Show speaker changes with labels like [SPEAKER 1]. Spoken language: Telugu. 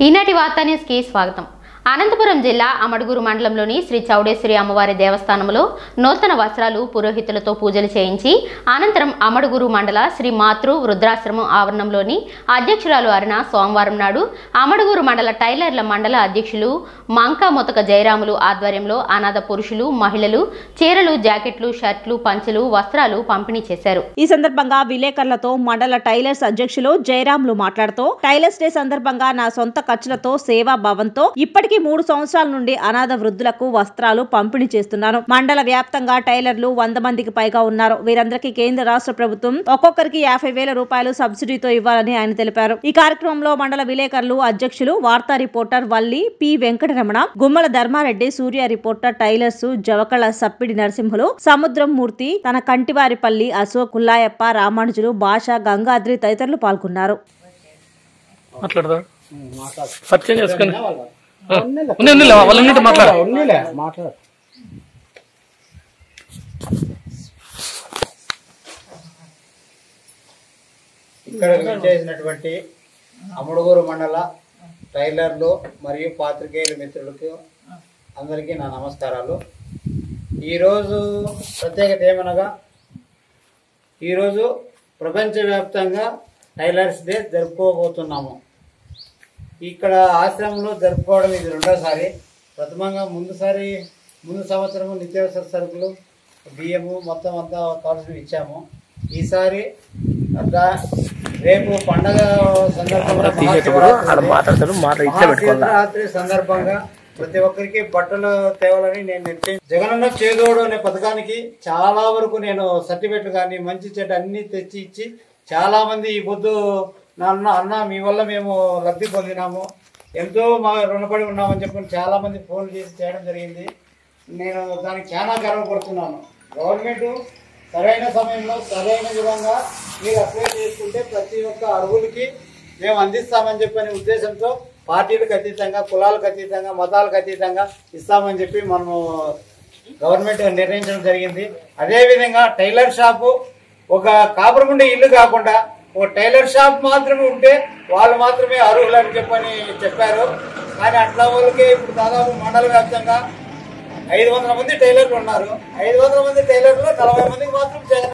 [SPEAKER 1] ఈనాటి వార్తా న్యూస్కి స్వాగతం. అనంతపురం జిల్లా అమడుగురు మండలంలోని శ్రీ చౌడేశ్వరి అమ్మవారి దేవస్థానంలో నూతన వస్త్రాలు పురోహితులతో పూజలు చేయించి అనంతరం అమడుగురు మండల శ్రీ మాతృ వృద్ధాశ్రమం ఆవరణంలోని అధ్యక్షురాలు అరుణ సోమవారం నాడు అమడుగురు మండల టైలర్ల మండల అధ్యక్షులు మంకా ముతక జయరాములు ఆధ్వర్యంలో అనాథ పురుషులు మహిళలు చీరలు జాకెట్లు షర్ట్లు పంచెలు వస్త్రాలు పంపిణీ చేశారు.
[SPEAKER 2] ఈ సందర్భంగా విలేకరులతో మండల టైలర్స్ అధ్యక్షులు జయరాములు మాట్లాడుతూ టైలర్స్ డే సందర్భంగా నా సొంత ఖర్చులతో సేవా భావంతో ఇప్పటికీ మూడు సంవత్సరాల నుండి అనాథ వృద్ధులకు వస్త్రాలు పంపిణీ చేస్తున్నాను మండల వ్యాప్తంగా టైలర్లు వంద మందికి పైగా ఉన్నారు. వీరందరికీ కేంద్ర రాష్ట్ర ప్రభుత్వం ఒక్కొక్కరికి యాభై వేల రూపాయలు సబ్సిడీతో ఇవ్వాలని ఆయన తెలిపారు. ఈ కార్యక్రమంలో మండల విలేకరులు అధ్యక్షులు వార్తా reporter Valli P Venkataramana Gummala Dharmareddy Surya reporter tailors జవకళ Sappidi Narasimhulu Samudram Murthy తన కంటివారిపల్లి అశోక్ కుల్లాయప్ప రామానుజులు భాష గంగాద్రి తదితరులు పాల్గొన్నారు.
[SPEAKER 3] మాట్లాడదా? పరిచయం చేసుకుని మాట్లాడ.
[SPEAKER 4] మాట్లాడు. ఇక్కడ చేసినటువంటి అముడుగూరు మండల టైలర్లు మరియు పాత్రికేయుల మిత్రులకు అందరికీ నా నమస్కారాలు. ఈరోజు ప్రత్యేకత ఏమనగా ఈరోజు ప్రపంచవ్యాప్తంగా టైలర్స్ డే జరుపుకోబోతున్నాము. ఇక్కడ ఆశ్రమంలో జరుపుకోవడం ఇది రెండోసారి. ప్రథమంగా ముందుసారి ముందు సంవత్సరము నిత్యావసర సరుకులు బియ్యము మొత్తం అంతా కావాల్సినవి ఇచ్చాము. ఈసారి రేపు పండగ సందర్భంగా మహాశివరాత్రి సందర్భంగా ప్రతి ఒక్కరికి బట్టలు తేవాలని నేను నిశ్చయం జగనన్న చేదోడు అనే పథకానికి చాలా వరకు నేను సర్టిఫికెట్లు కానీ మంచి చెడ్డ అన్ని తెచ్చి ఇచ్చి చాలా మంది ఈ పొద్దు నాన్న అన్న మీ వల్ల మేము లబ్ధి పొందినాము. ఎంతో మా రుణపడి ఉన్నామని చెప్పి చాలా మంది ఫోన్ చేసి చేయడం జరిగింది. నేను దానికి చాలా గర్వపడుతున్నాను. గవర్నమెంట్ సరైన సమయంలో సరైన విధంగా మీరు అప్లై చేసుకుంటే ప్రతి ఒక్క అడుగులకి మేము అందిస్తామని చెప్పని ఉద్దేశంతో పార్టీలకు అతీతంగా కులాలకు అతీతంగా మతాలకు అతీతంగా ఇస్తామని చెప్పి మనము గవర్నమెంట్ నిర్ణయించడం జరిగింది. అదేవిధంగా టైలర్ షాపు ఒక కాపురముండే ఇల్లు కాకుండా ఓ టైలర్ షాప్ మాత్రమే ఉంటే వాళ్ళు మాత్రమే అర్హులు అని చెప్పని చెప్పారు. కానీ అట్లా వాళ్ళకి ఇప్పుడు దాదాపు మండల వ్యాప్తంగా ఐదు వందల మంది టైలర్లు ఉన్నారు. ఐదు వందల మంది టైలర్లు నలభై మందికి మాత్రం జగన్